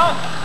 好